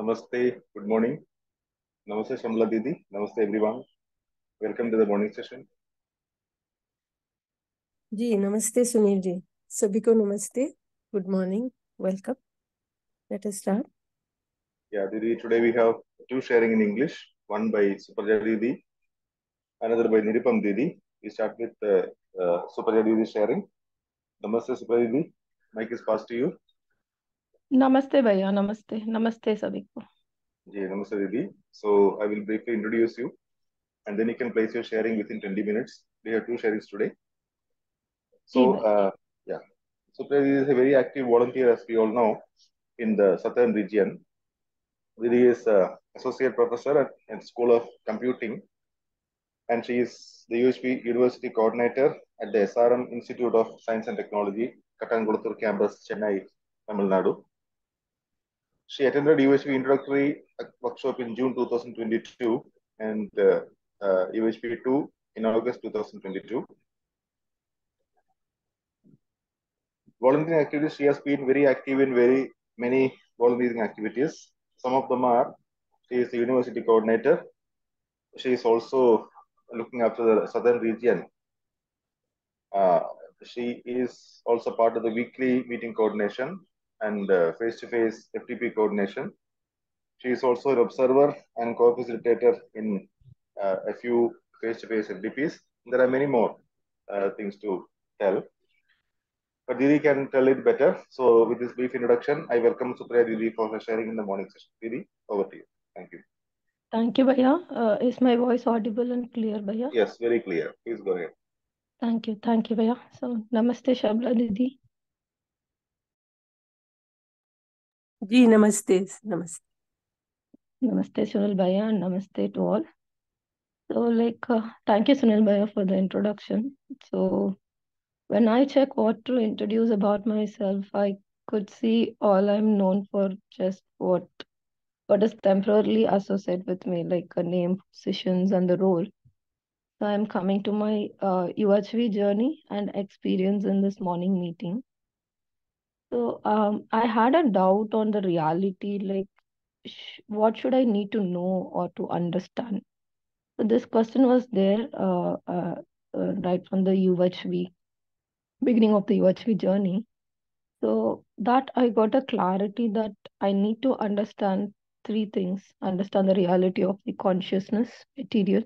Namaste, good morning. Namaste, Shamla Didi. Namaste, everyone. Welcome to the morning session. जी नमस्ते सुनील जी सभी को नमस्ते good morning welcome let us start Yeah, Didi, today we have two sharing in English, one by Supraja Didi, another by Nirupam Didi. We start with uh, uh, Supraja Didi sharing. Namaste, Supraja Didi. Mic is passed to you. Namaste, भैया Namaste. Namaste, सभी जी नमस्ते so i will briefly introduce you and then you can place your sharing within 20 minutes. We have two sharings today. So uh, yeah. Supraja is a very active volunteer as we all know in the southern region. Didi is an associate professor at, at school of computing and she is the UHV university coordinator at the SRM Institute of Science and Technology Kattankulathur campus Chennai Tamil Nadu. She attended UHV introductory workshop in June 2022 and uh, uh, UHV 2 in August 2022. Volunteering activities, she has been very active in very many volunteering activities. Some of them are, she is the university coordinator. She is also looking after the southern region. Uh, she is also part of the weekly meeting coordination and uh, face-to-face FDP coordination. She is also an observer and co-facilitator in uh, a few face-to-face FDPs. FTPs. There are many more uh, things to tell. But Didi can tell it better. So with this brief introduction, I welcome Supraja Didi for her sharing in the morning session. Didi, over to you. Thank you. Thank you, Bhaiya. Uh, is my voice audible and clear, Bhaiya? Yes, very clear. Please go ahead. Thank you. Thank you, Bhaiya. So, Namaste, Shamla Didi. जी नमस्ते नमस्ते नमस्ते सुनील भैया and namaste to all so like uh, thank you sunil bhaiya for the introduction so when i check what to introduce about myself i could see all i'm known for just what what is temporarily associated with me like a name positions and the role so i'm coming to my uh, uhv journey and experience in this morning meeting so um i had a doubt on the reality like sh- what should i need to know or to understand? So this question was there uh, uh, uh, right from the uhv beginning of the uhv journey. So that i got a clarity that i need to understand three things. Understand the reality of the consciousness material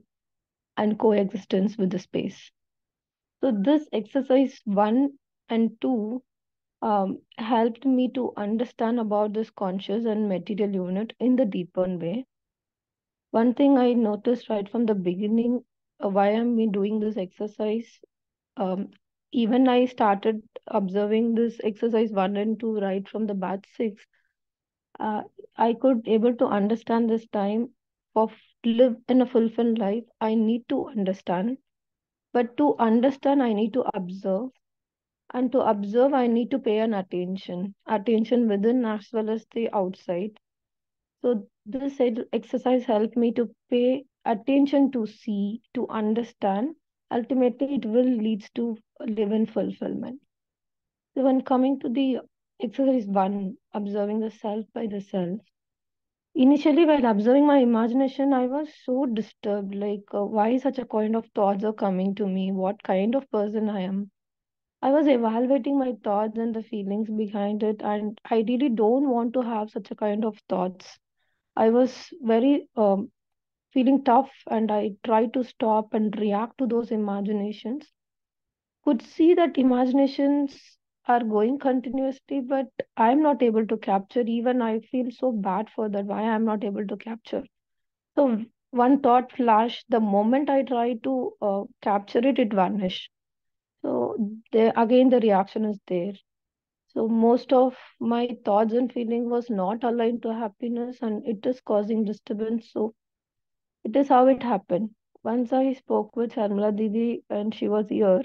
and coexistence with the space. So this exercise one and two um, helped me to understand about this conscious and material unit in the deeper way. One thing I noticed right from the beginning, uh, why am I doing this exercise? Um, even I started observing this exercise one and two right from the batch six. Uh, I could able to understand this time of live in a fulfilled life. I need to understand, but to understand, I need to observe and to observe i need to pay an attention attention within as well as the outside. So this exercise helped me to pay attention to see to understand. Ultimately it will leads to live in fulfillment. So when coming to the exercise one observing the self by the self. Initially while observing my imagination i was so disturbed like uh, why such a kind of thoughts are coming to me? What kind of person i am I was evaluating my thoughts and the feelings behind it, and I really don't want to have such a kind of thoughts. I was very um, feeling tough, and I tried to stop and react to those imaginations. Could see that imaginations are going continuously, but I'm not able to capture. Even I feel so bad for that. Why I'm not able to capture? So one thought flashed. The moment I try to uh, capture it, it vanished. So there again the reaction is there. So most of my thoughts and feeling was not aligned to happiness and it is causing disturbance. So it is how it happened. Once I spoke with Sharmila Didi and she was here,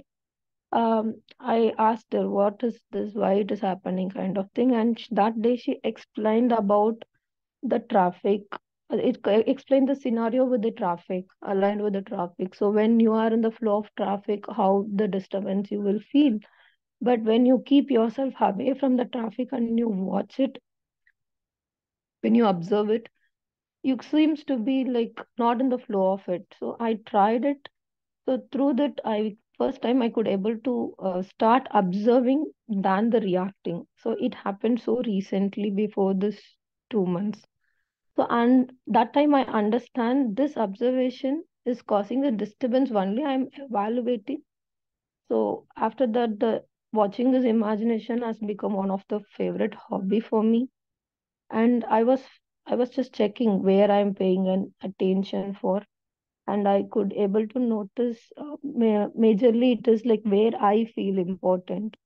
um, I asked her what is this, why it is happening kind of thing. And that day she explained about the traffic. Uh, It explained the scenario with the traffic, aligned with the traffic. So when you are in the flow of traffic, how the disturbance you will feel. But when you keep yourself away from the traffic and you watch it, when you observe it, you seems to be like not in the flow of it. So I tried it. So through that, I first time I could able to uh, start observing than the reacting. So it happened so recently before this two months. So and that time I understand this observation is causing the disturbance only. I'm evaluating. So after that, the watching this imagination has become one of the favorite hobby for me. And I was I was just checking where I'm paying an attention for, and I could able to notice uh, ma- majorly it is like where I feel important.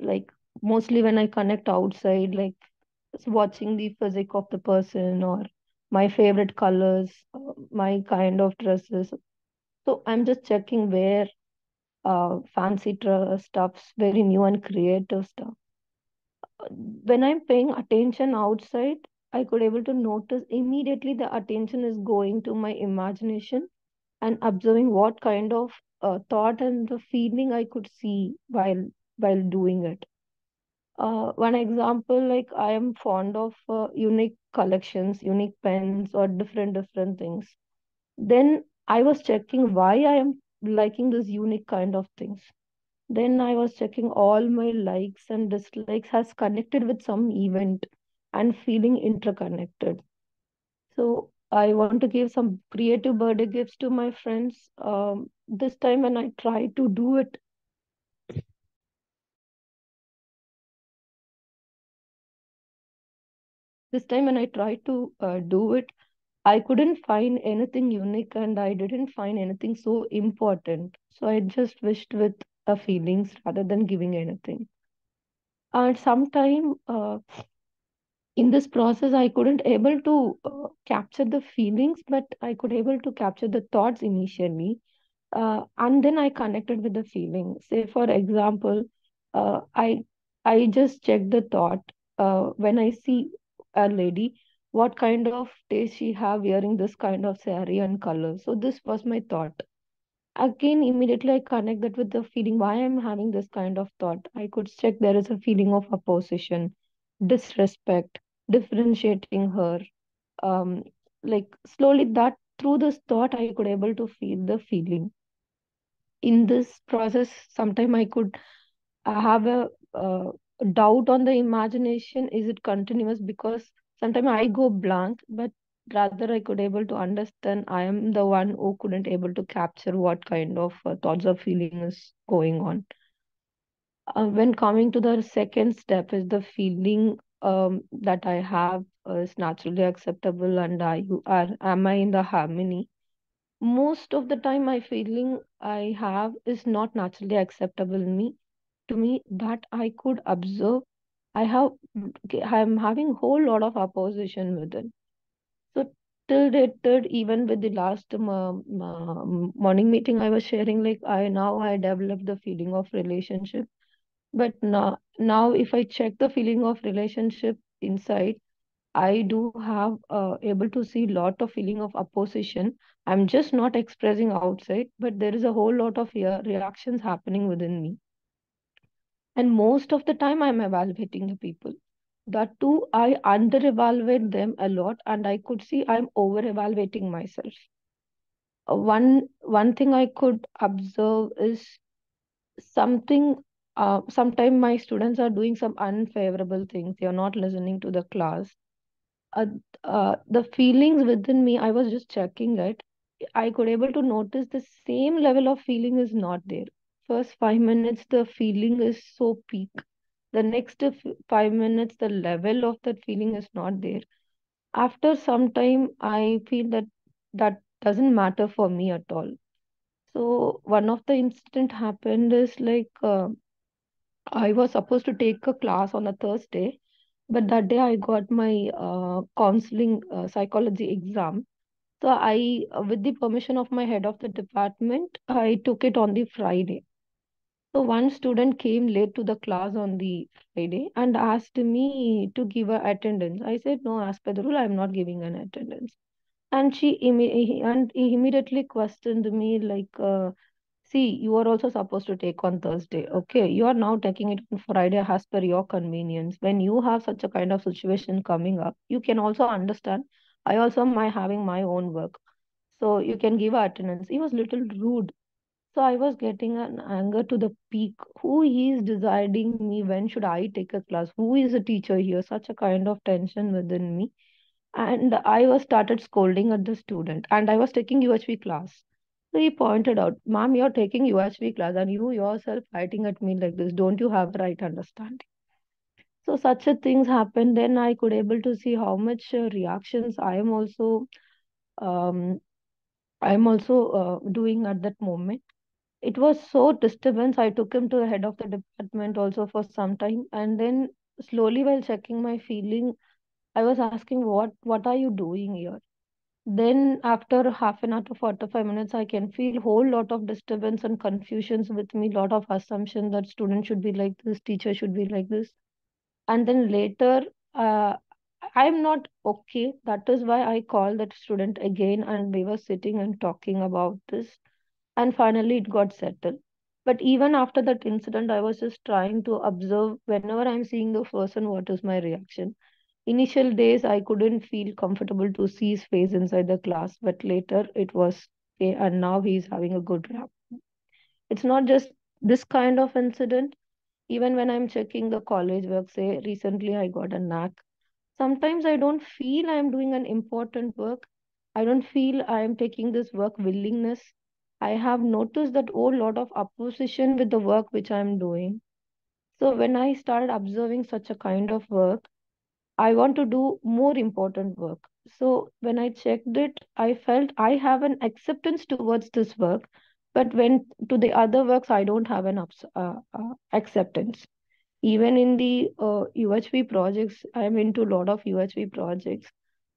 Like mostly when I connect outside, like watching the physique of the person or my favorite colors, my kind of dresses. So I'm just checking where uh, fancy tr- stuffs, very new and creative stuff. When I'm paying attention outside, I could able to notice immediately the attention is going to my imagination and observing what kind of uh, thought and the feeling I could see while while doing it. Uh, one example, like I am fond of uh, unique collections, unique pens, or different different things. Then I was checking why I am liking this unique kind of things. Then I was checking all my likes and dislikes has connected with some event and feeling interconnected. So I want to give some creative birthday gifts to my friends. Um, this time when I try to do it, this time when I tried to uh, do it, I couldn't find anything unique and I didn't find anything so important. So I just wished with a feelings rather than giving anything. And sometime uh, in this process, I couldn't able to uh, capture the feelings, but I could able to capture the thoughts initially. Uh, and then I connected with the feeling. Say, for example, uh, I I just checked the thought uh, when I see a lady, what kind of taste she have wearing this kind of saree and color. So this was my thought. Again, immediately I connect that with the feeling why I'm having this kind of thought. I could check there is a feeling of opposition, disrespect, differentiating her. Um, like slowly that through this thought I could able to feel the feeling in this process, sometime I could have a uh, doubt on the imagination. Is it continuous? Because sometimes I go blank, but rather I could able to understand. I am the one who couldn't able to capture what kind of uh, thoughts or feeling is going on. Uh, when coming to the second step is the feeling um, that I have uh, is naturally acceptable and I are am I in the harmony? most of the time my feeling i have is not naturally acceptable in me to me that i could observe i have i'm having whole lot of opposition within so till dated even with the last um, um, morning meeting i was sharing like i now i developed the feeling of relationship but now now if i check the feeling of relationship inside I do have uh, able to see lot of feeling of opposition. I'm just not expressing outside, but there is a whole lot of uh, reactions happening within me. And most of the time, I'm evaluating the people. That too, I under evaluate them a lot, and I could see I'm over evaluating myself. One one thing I could observe is something. Uh, sometimes my students are doing some unfavorable things. They are not listening to the class uh, uh, the feelings within me i was just checking it i could able to notice the same level of feeling is not there first 5 minutes the feeling is so peak the next 5 minutes the level of that feeling is not there after some time i feel that that doesn't matter for me at all so one of the incident happened is like uh, i was supposed to take a class on a thursday but that day I got my uh, counseling uh, psychology exam. So I, uh, with the permission of my head of the department, I took it on the Friday. So one student came late to the class on the Friday and asked me to give her attendance. I said no, as per the rule, I am not giving an attendance. And she and he immediately questioned me like, uh, see, you are also supposed to take on Thursday. Okay, you are now taking it on Friday as per your convenience. When you have such a kind of situation coming up, you can also understand. I also am having my own work. So you can give attendance. He was little rude. So I was getting an anger to the peak. Who is deciding me when should I take a class? Who is a teacher here? Such a kind of tension within me. And I was started scolding at the student. And I was taking UHV class. So he pointed out, Ma'am, you're taking UHV class and you yourself fighting at me like this. Don't you have right understanding? So such a things happened. Then I could able to see how much uh, reactions I am also um, I am also uh, doing at that moment. It was so disturbance. I took him to the head of the department also for some time, and then slowly while checking my feeling, I was asking, "What what are you doing here?" Then after half an hour to 45 minutes, I can feel whole lot of disturbance and confusions with me, lot of assumption that student should be like this, teacher should be like this. And then later, uh, I'm not okay. That is why I called that student again and we were sitting and talking about this. And finally it got settled. But even after that incident, I was just trying to observe whenever I'm seeing the person, what is my reaction? Initial days i couldn't feel comfortable to see his face inside the class but later it was okay and now he's having a good rap. It's not just this kind of incident. Even when i'm checking the college work say recently i got a knack. Sometimes i don't feel i'm doing an important work. I don't feel i am taking this work willingness i have noticed that whole lot of opposition with the work which i'm doing so when i started observing such a kind of work I want to do more important work. So when I checked it, I felt I have an acceptance towards this work, but when to the other works, I don't have an uh, uh, acceptance. Even in the uh, UHV projects, I'm into a lot of UHV projects.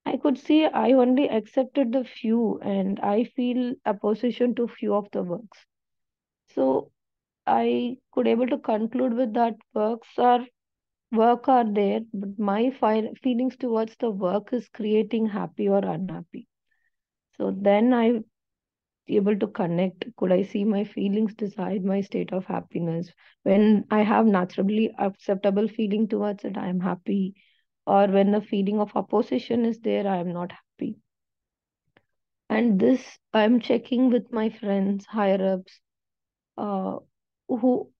I could see I only accepted the few, and I feel opposition to few of the works. So I could able to conclude with that works are work are there, but my fi- feelings towards the work is creating happy or unhappy. So then I able to connect. Could I see my feelings decide my state of happiness? When I have naturally acceptable feeling towards it, I am happy. Or when the feeling of opposition is there, I am not happy. And this I'm checking with my friends, higher ups, uh, who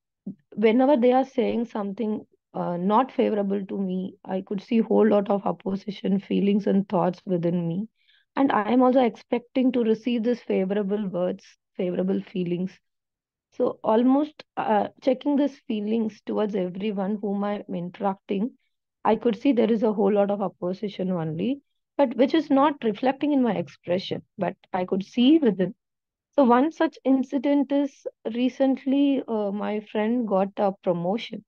whenever they are saying something uh, not favorable to me, I could see whole lot of opposition feelings and thoughts within me. And I am also expecting to receive this favorable words, favorable feelings. So almost uh, checking these feelings towards everyone whom I'm interacting, I could see there is a whole lot of opposition only, but which is not reflecting in my expression, but I could see within. So one such incident is recently uh, my friend got a promotion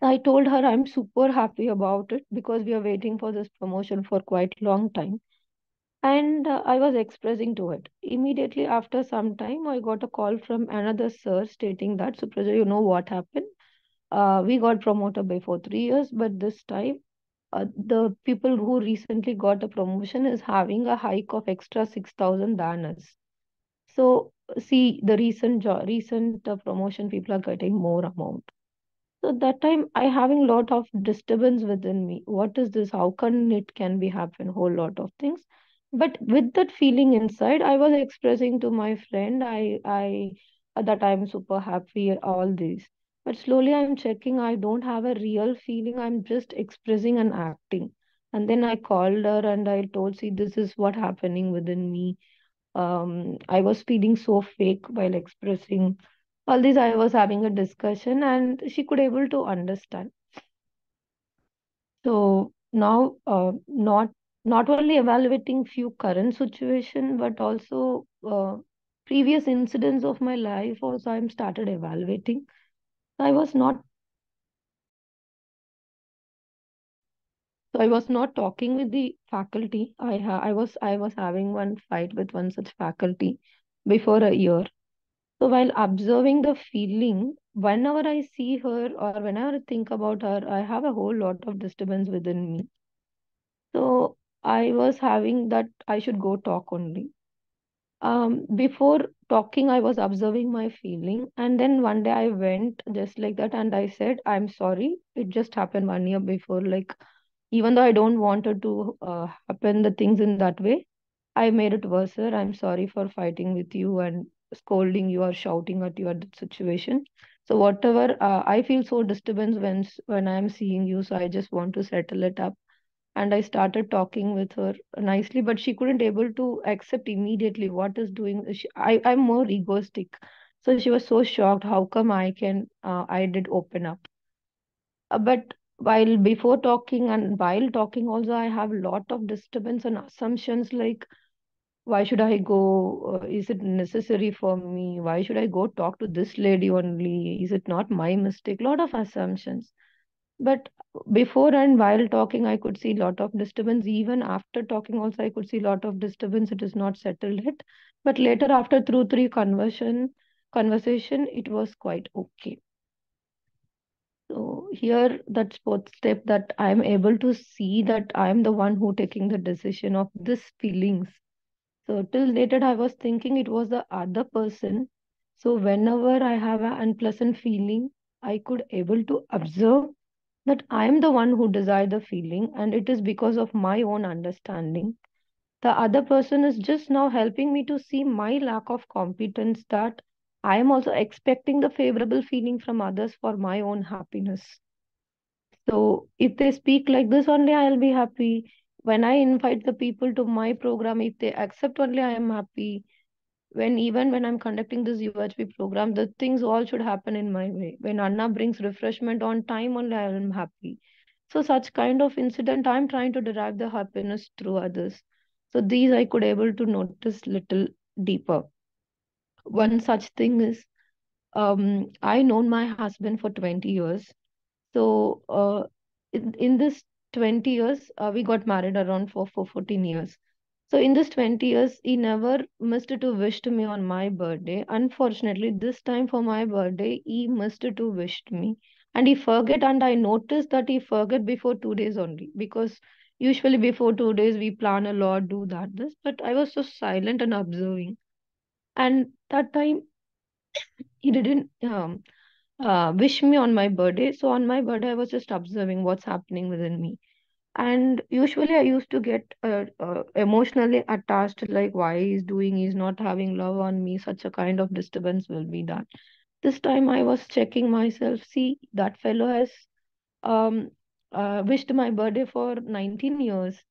I told her I'm super happy about it because we are waiting for this promotion for quite long time. And uh, I was expressing to it. Immediately after some time, I got a call from another sir stating that, Supraja, you know what happened? Uh, we got promoted before three years, but this time uh, the people who recently got a promotion is having a hike of extra 6,000 danas. So see, the recent recent uh, promotion, people are getting more amount. So that time I having lot of disturbance within me. What is this? How can it can be happen? Whole lot of things. But with that feeling inside, I was expressing to my friend, I I that I'm super happy, all these. But slowly I'm checking, I don't have a real feeling. I'm just expressing and acting. And then I called her and I told, see, this is what happening within me. Um, I was feeling so fake while expressing all this i was having a discussion and she could able to understand so now uh, not not only evaluating few current situation but also uh, previous incidents of my life also i'm started evaluating i was not so i was not talking with the faculty i ha- i was i was having one fight with one such faculty before a year So while observing the feeling, whenever I see her or whenever I think about her, I have a whole lot of disturbance within me. So I was having that I should go talk only. Um, before talking, I was observing my feeling, and then one day I went just like that, and I said, "I'm sorry. It just happened one year before. Like, even though I don't want it to uh, happen the things in that way, I made it worse. Sir. I'm sorry for fighting with you and scolding you or shouting at you at situation. So whatever, uh, I feel so disturbance when when I'm seeing you. So I just want to settle it up." And i started talking with her nicely but she couldn't able to accept immediately what is doing. She, I, i'm more egoistic. So she was so shocked how come i can uh, i did open up? Uh, but while before talking and while talking also i have a lot of disturbance and assumptions like why should i go? Uh, is it necessary for me? Why should i go talk to this lady only? Is it not my mistake? Lot of assumptions but before and while talking, I could see a lot of disturbance. Even after talking, also I could see a lot of disturbance. It is not settled yet. But later, after through three conversion conversation, it was quite okay. So here, that's fourth step that I am able to see that I am the one who taking the decision of this feelings. So till later, I was thinking it was the other person. So whenever I have an unpleasant feeling, I could able to observe that I am the one who desire the feeling, and it is because of my own understanding. The other person is just now helping me to see my lack of competence that I am also expecting the favorable feeling from others for my own happiness. So if they speak like this only, I'll be happy. When I invite the people to my program, if they accept only, I am happy when even when I'm conducting this UHV program, the things all should happen in my way. When Anna brings refreshment on time, only I am happy. So such kind of incident, I'm trying to derive the happiness through others. So these I could able to notice little deeper. One such thing is, um, I known my husband for 20 years. So uh, in, in this 20 years, uh, we got married around for, for 14 years. So in this 20 years, he never missed to wish to me on my birthday. Unfortunately, this time for my birthday, he missed to wish me. And he forget, and I noticed that he forget before two days only. Because usually before two days, we plan a lot, do that, this. But I was so silent and observing. And that time, he didn't um, uh, wish me on my birthday. So on my birthday, I was just observing what's happening within me. And usually I used to get uh, uh, emotionally attached, like why he's doing, he's not having love on me, such a kind of disturbance will be done. This time I was checking myself, see, that fellow has um uh, wished my birthday for 19 years,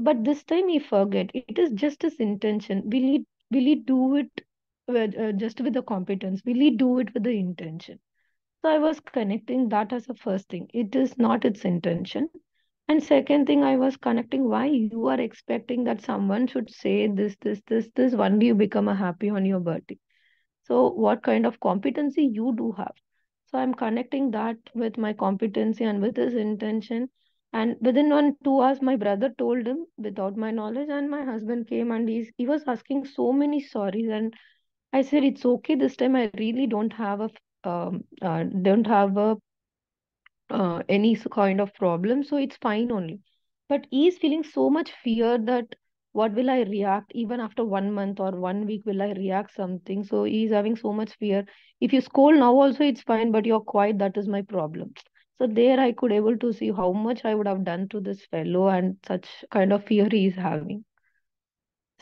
but this time he forget. It is just his intention. Will he will he do it with, uh, just with the competence? Will he do it with the intention? So I was connecting that as a first thing. It is not its intention. And second thing, I was connecting why you are expecting that someone should say this, this, this, this, only you become a happy on your birthday. So what kind of competency you do have? So I'm connecting that with my competency and with his intention. And within one, two hours, my brother told him without my knowledge, and my husband came and he's, he was asking so many sorries. And I said, it's okay. This time I really don't have a um, uh, don't have a uh, any kind of problem so it's fine only. But he is feeling so much fear that what will i react? Even after one month or one week will i react something? So he is having so much fear. If you scold now also it's fine but you're quiet that is my problem. So there i could able to see how much i would have done to this fellow and such kind of fear he is having.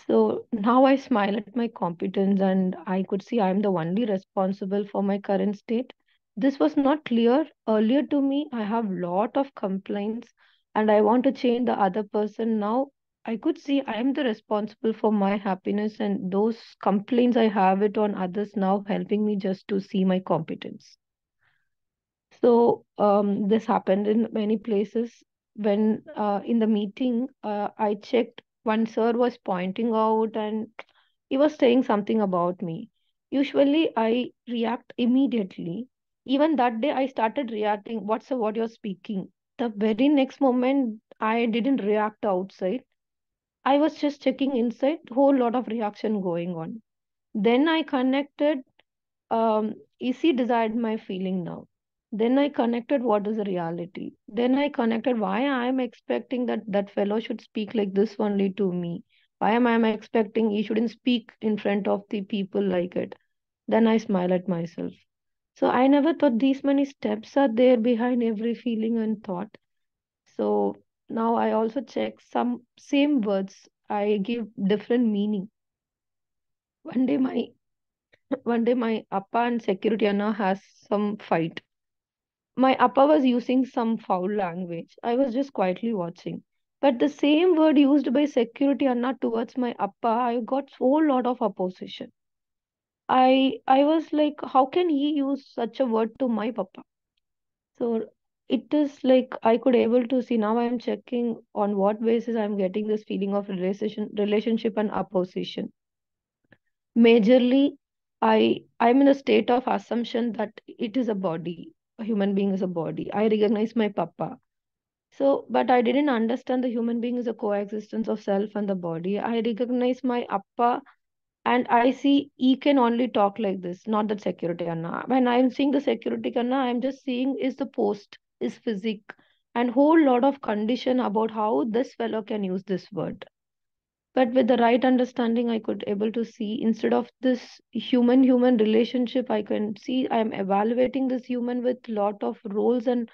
So now I smile at my competence and I could see I'm the only responsible for my current state. This was not clear earlier to me. I have a lot of complaints and I want to change the other person. Now I could see I am the responsible for my happiness and those complaints I have it on others now helping me just to see my competence. So um, this happened in many places. When uh, in the meeting, uh, I checked one sir was pointing out and he was saying something about me. Usually, I react immediately. Even that day, I started reacting. What's the what you're speaking? The very next moment, I didn't react outside. I was just checking inside. Whole lot of reaction going on. Then I connected um, EC desired my feeling now. Then I connected what is the reality. Then I connected why I am expecting that that fellow should speak like this only to me. Why am I expecting he shouldn't speak in front of the people like it? Then I smile at myself. So I never thought these many steps are there behind every feeling and thought. So now I also check some same words I give different meaning. One day my one day my appa and security Anna has some fight. My appa was using some foul language. I was just quietly watching. But the same word used by security Anna towards my appa, I got whole lot of opposition. I I was like, how can he use such a word to my papa? So it is like I could able to see now I'm checking on what basis I'm getting this feeling of relation relationship and opposition. Majorly, I I'm in a state of assumption that it is a body, a human being is a body. I recognize my papa. So, but I didn't understand the human being is a coexistence of self and the body. I recognize my appa and I see he can only talk like this, not that security Anna. When I'm seeing the security Anna, I'm just seeing is the post, is physic, and whole lot of condition about how this fellow can use this word. But with the right understanding, I could able to see instead of this human-human relationship, I can see I'm evaluating this human with lot of roles and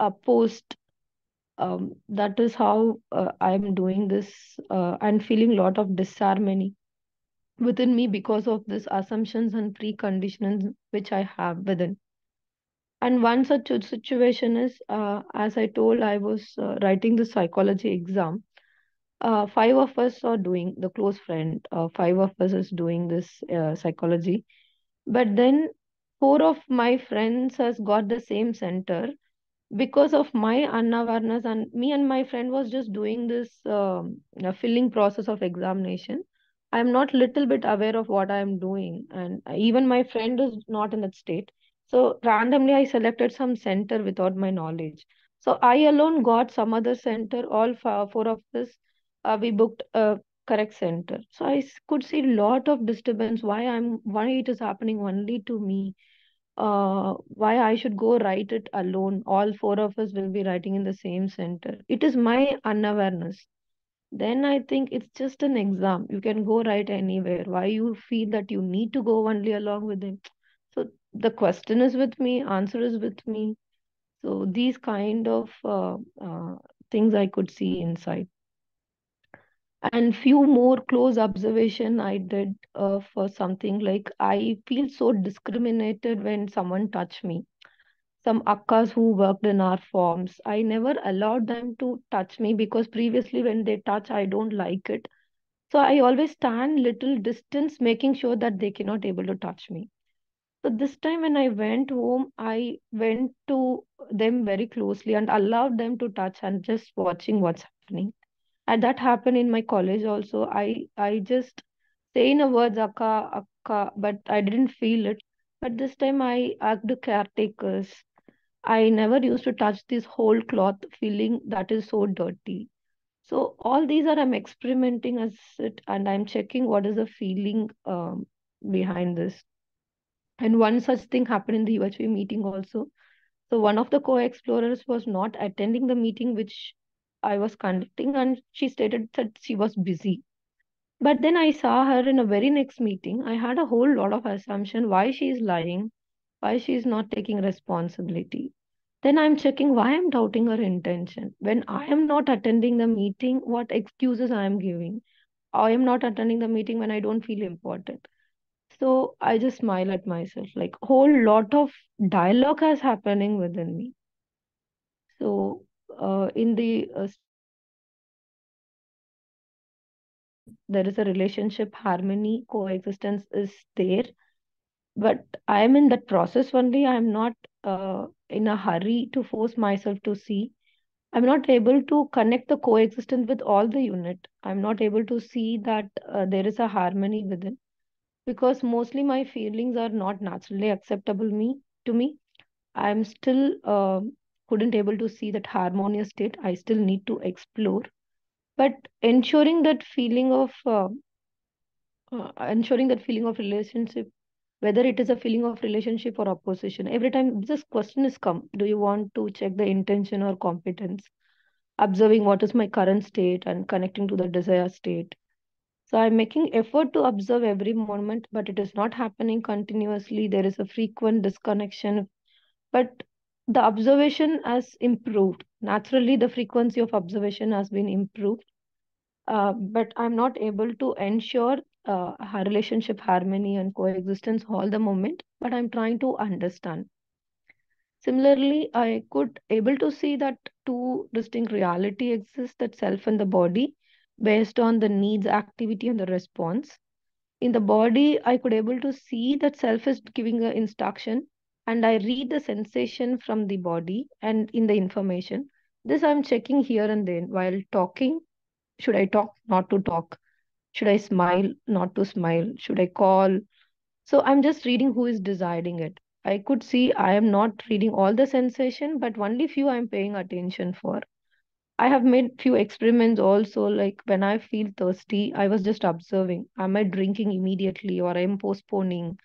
uh, post. Um, that is how uh, I'm doing this uh, and feeling lot of disharmony within me because of these assumptions and preconditions which I have within. And one such situation is, uh, as I told, I was uh, writing the psychology exam. Uh, five of us are doing the close friend. Uh, five of us is doing this uh, psychology, but then four of my friends has got the same center because of my unawareness and me and my friend was just doing this um, filling process of examination i'm not little bit aware of what i'm doing and even my friend is not in that state so randomly i selected some center without my knowledge so i alone got some other center all four of us uh, we booked a correct center so i could see a lot of disturbance why i'm why it is happening only to me uh, why I should go write it alone. All four of us will be writing in the same center. It is my unawareness. Then I think it's just an exam. You can go right anywhere. Why you feel that you need to go only along with him? So the question is with me, answer is with me. So these kind of uh, uh, things I could see inside and few more close observation i did uh, for something like i feel so discriminated when someone touch me some akkas who worked in our forms. I never allowed them to touch me because previously when they touch i don't like it. So i always stand little distance making sure that they cannot able to touch me. So this time when i went home i went to them very closely and allowed them to touch and just watching what's happening. And that happened in my college also. I i just say in a words akka akka but i didn't feel it. But this time i asked the caretakers i never used to touch this whole cloth feeling that is so dirty so all these are i'm experimenting as it and i'm checking what is the feeling um, behind this and one such thing happened in the uhv meeting also so one of the co-explorers was not attending the meeting which I was conducting, and she stated that she was busy. But then I saw her in a very next meeting. I had a whole lot of assumption why she is lying, why she is not taking responsibility. Then I'm checking why I'm doubting her intention. When I am not attending the meeting, what excuses I am giving? I am not attending the meeting when I don't feel important. So I just smile at myself. Like whole lot of dialogue has happening within me. So uh, in the uh, there is a relationship harmony coexistence is there but i am in that process only. I am not uh, in a hurry to force myself to see. I'm not able to connect the coexistence with all the unit. I'm not able to see that uh, there is a harmony within because mostly my feelings are not naturally acceptable me to me. I'm still uh, couldn't able to see that harmonious state. I still need to explore. But ensuring that feeling of uh, uh, ensuring that feeling of relationship whether it is a feeling of relationship or opposition every time this question is come do you want to check the intention or competence observing what is my current state and connecting to the desire state So I'm making effort to observe every moment, but it is not happening continuously. There is a frequent disconnection, but the observation has improved. Naturally, the frequency of observation has been improved, uh, but I'm not able to ensure uh, relationship harmony and coexistence all the moment. But I'm trying to understand. Similarly, I could able to see that two distinct reality exists: that self and the body, based on the needs, activity, and the response. In the body, I could able to see that self is giving an instruction, and I read the sensation from the body and in the information. This I'm checking here and then while talking. Should I talk? Not to talk. Should I smile? Not to smile. Should I call? So I'm just reading who is deciding it. I could see I am not reading all the sensation, but only few I'm paying attention for. I have made few experiments also, like when I feel thirsty, I was just observing. Am I drinking immediately or I'm postponing?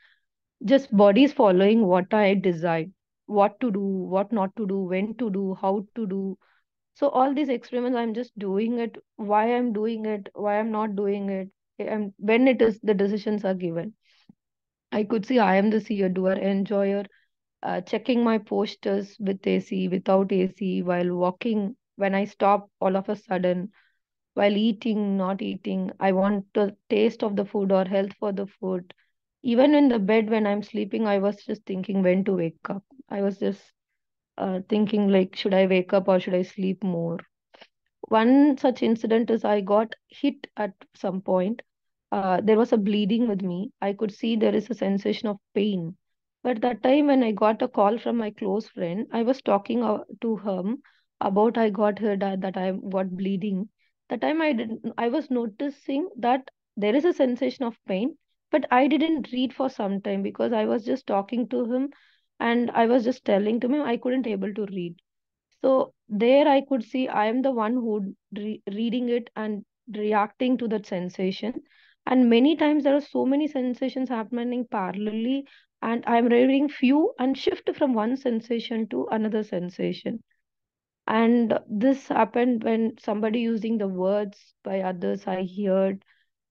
Just body is following what I desire what to do, what not to do, when to do, how to do. So all these experiments, I'm just doing it, why I'm doing it, why I'm not doing it, and when it is the decisions are given. I could see I am the seer, doer, enjoyer, uh, checking my posters with AC, without AC, while walking. When I stop all of a sudden, while eating, not eating, I want the taste of the food or health for the food. Even in the bed when I'm sleeping, I was just thinking when to wake up. I was just uh, thinking like, should I wake up or should I sleep more? One such incident is I got hit at some point. Uh, there was a bleeding with me. I could see there is a sensation of pain. But that time when I got a call from my close friend, I was talking uh, to him about I got hurt uh, that I got bleeding. That time I didn't I was noticing that there is a sensation of pain, but I didn't read for some time because I was just talking to him and I was just telling to him I couldn't able to read. So there I could see I am the one who re- reading it and reacting to that sensation. And many times there are so many sensations happening parallelly, and I'm reading few and shift from one sensation to another sensation. And this happened when somebody using the words by others I heard,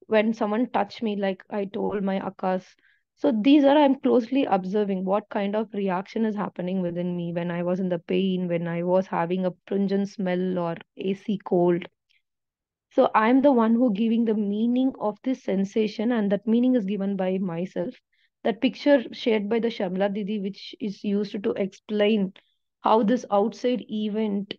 when someone touched me, like I told my akas. So these are I'm closely observing what kind of reaction is happening within me when I was in the pain, when I was having a pungent smell or AC cold. So I'm the one who giving the meaning of this sensation, and that meaning is given by myself. That picture shared by the Shamla Didi, which is used to explain how this outside event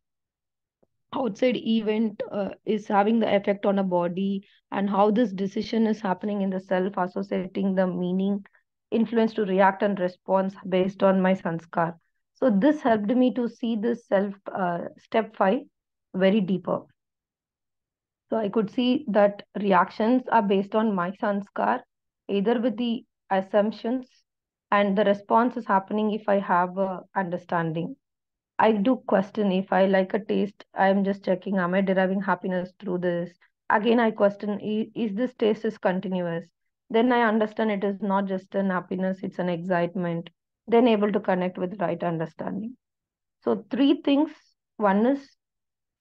outside event uh, is having the effect on a body and how this decision is happening in the self associating the meaning influence to react and response based on my sanskar. So this helped me to see this self uh, step 5 very deeper. So i could see that reactions are based on my sanskar either with the assumptions and the response is happening if i have a understanding I do question if I like a taste, I'm just checking, am I deriving happiness through this? Again, I question, is this taste is continuous? Then I understand it is not just an happiness, it's an excitement. Then able to connect with right understanding. So three things. One is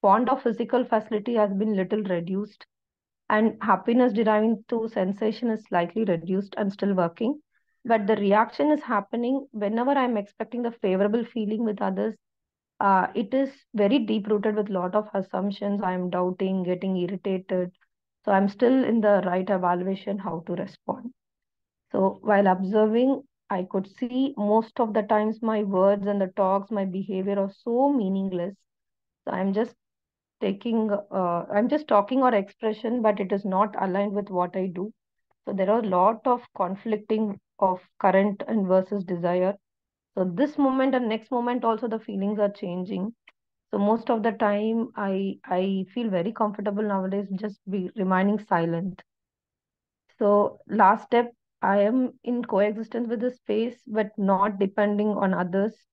fond of physical facility has been little reduced and happiness deriving through sensation is slightly reduced and still working. But the reaction is happening whenever I'm expecting the favorable feeling with others, uh, it is very deep rooted with a lot of assumptions. I'm doubting, getting irritated. So I'm still in the right evaluation how to respond. So while observing, I could see most of the times my words and the talks, my behavior are so meaningless. So I'm just taking, uh, I'm just talking or expression, but it is not aligned with what I do. So there are a lot of conflicting of current and versus desire so this moment and next moment also the feelings are changing. So most of the time i i feel very comfortable nowadays just be remaining silent. So last step i am in coexistence with the space but not depending on others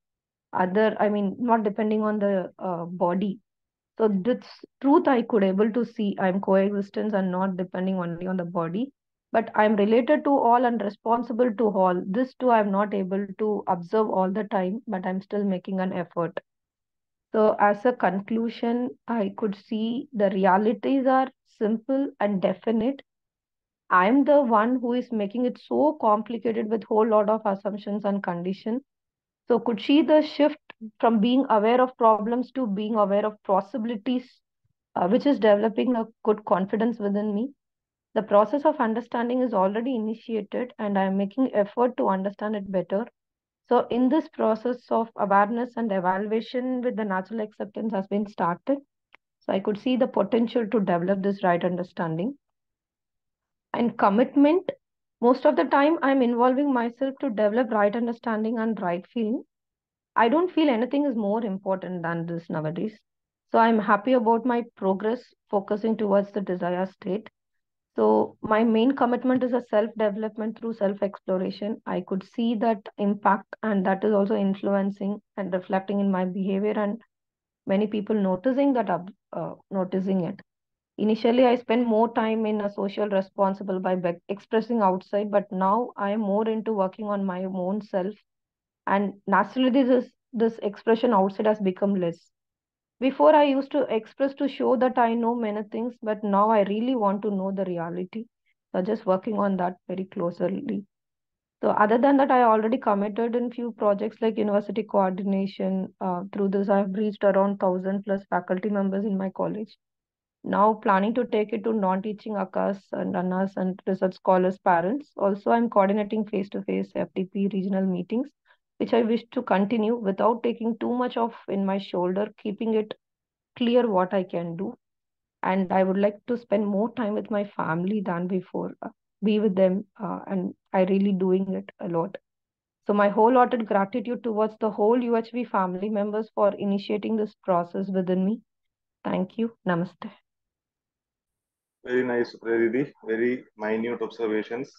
other i mean not depending on the uh, body. So this truth i could able to see i'm coexistence and not depending only on the body but i'm related to all and responsible to all this too i'm not able to observe all the time but i'm still making an effort so as a conclusion i could see the realities are simple and definite I'm the one who is making it so complicated with whole lot of assumptions and condition. So could she the shift from being aware of problems to being aware of possibilities, uh, which is developing a good confidence within me? The process of understanding is already initiated and I am making effort to understand it better. So in this process of awareness and evaluation with the natural acceptance has been started. So I could see the potential to develop this right understanding. And commitment, most of the time I'm involving myself to develop right understanding and right feeling. I don't feel anything is more important than this nowadays. So I'm happy about my progress focusing towards the desired state. So my main commitment is a self-development through self-exploration. I could see that impact and that is also influencing and reflecting in my behavior and many people noticing that uh, noticing it. Initially, I spent more time in a social responsible by expressing outside, but now I am more into working on my own self. And naturally, this is, this expression outside has become less. Before I used to express to show that I know many things, but now I really want to know the reality. So just working on that very closely. So other than that, I already committed in few projects like university coordination. Uh, through this, I've reached around thousand plus faculty members in my college. Now planning to take it to non-teaching AKAS and ANAS and research scholars parents. Also, I'm coordinating face-to-face FDP regional meetings which I wish to continue without taking too much of in my shoulder, keeping it clear what I can do. And I would like to spend more time with my family than before, uh, be with them, uh, and I really doing it a lot. So my wholehearted gratitude towards the whole UHV family members for initiating this process within me. Thank you. Namaste. Very nice, Supraja Very minute observations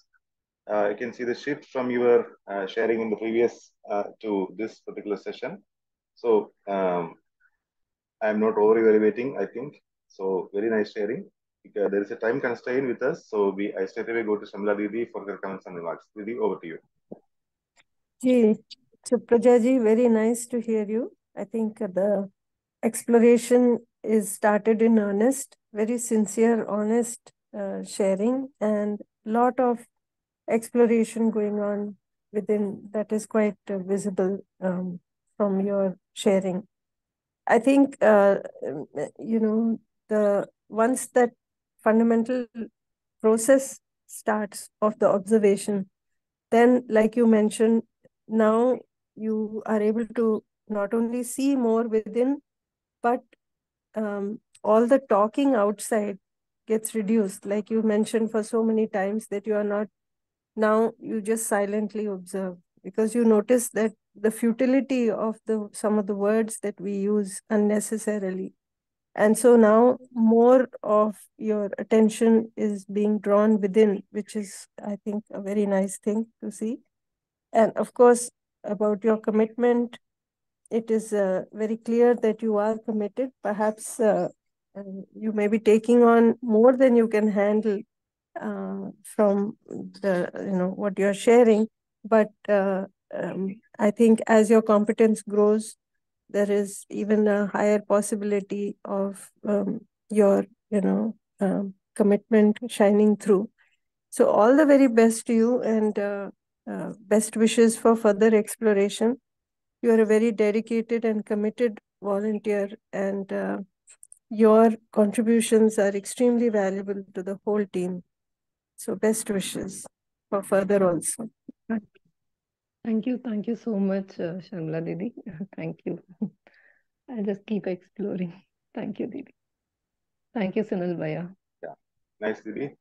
uh, you can see the shift from your uh, sharing in the previous uh, to this particular session. So um, I'm not over evaluating, I think. So very nice sharing. Because there is a time constraint with us. So we I straight away go to Shamla Didi for her comments and remarks. Didi, over to you. Ji, Supraja very nice to hear you. I think the exploration is started in earnest, very sincere, honest uh, sharing, and lot of exploration going on within that is quite uh, visible um, from your sharing. I think, uh, you know, the once that fundamental process starts of the observation, then, like you mentioned, now you are able to not only see more within, but um, all the talking outside gets reduced. Like you mentioned for so many times that you are not now you just silently observe because you notice that the futility of the some of the words that we use unnecessarily. And so now more of your attention is being drawn within which is i think a very nice thing to see. And of course about your commitment it is uh, very clear that you are committed. Perhaps uh, you may be taking on more than you can handle uh, from the you know what you're sharing. But uh, um, i think as your competence grows there is even a higher possibility of um, your you know um, commitment shining through. So all the very best to you and uh, uh best wishes for further exploration. You are a very dedicated and committed volunteer and uh, your contributions are extremely valuable to the whole team so best wishes for further also. Thank you. Thank you so much, uh, Shamla Didi. Thank you. I'll just keep exploring. Thank you, Didi. Thank you, Sunil Bhaiya. Yeah. Nice, Didi.